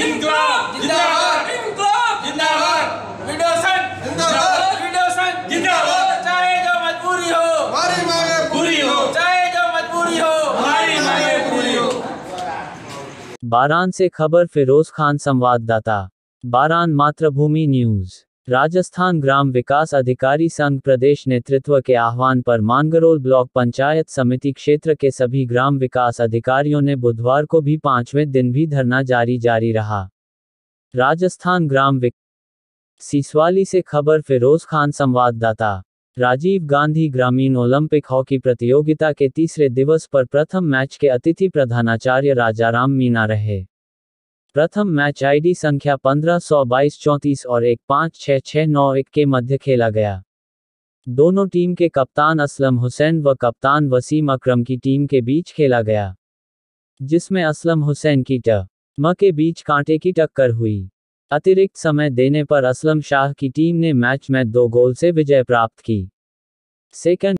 इनकलाब जिंदाबाद। इनकलाब जिंदाबाद। विडोसन जिंदाबाद। विडोसन जिंदाबाद। चाहे जो मजबूरी हो। हमारी मांगे पूरी हो। चाहे जो मजबूरी हो। हमारी मांगे पूरी हो। बारान से खबर फिरोज खान संवाददाता बारान मातृभूमि न्यूज़। राजस्थान ग्राम विकास अधिकारी संघ प्रदेश नेतृत्व के आह्वान पर मानगरोल ब्लॉक पंचायत समिति क्षेत्र के सभी ग्राम विकास अधिकारियों ने बुधवार को भी पाँचवें दिन भी धरना जारी जारी रहा। राजस्थान ग्राम सीसवाली से खबर फिरोज खान संवाददाता। राजीव गांधी ग्रामीण ओलंपिक हॉकी प्रतियोगिता के तीसरे दिवस पर प्रथम मैच के अतिथि प्रधानाचार्य राजाराम मीना रहे। प्रथम मैच आईडी संख्या पंद्रह, सौ बाईस, चौंतीस और एक, पाँच छः छः नौ, एक के मध्य खेला गया। दोनों टीम के कप्तान असलम हुसैन व कप्तान वसीम अकरम की टीम के बीच खेला गया, जिसमें असलम हुसैन की ट, म के बीच कांटे की टक्कर हुई। अतिरिक्त समय देने पर असलम शाह की टीम ने मैच में दो गोल से विजय प्राप्त की। सेकंड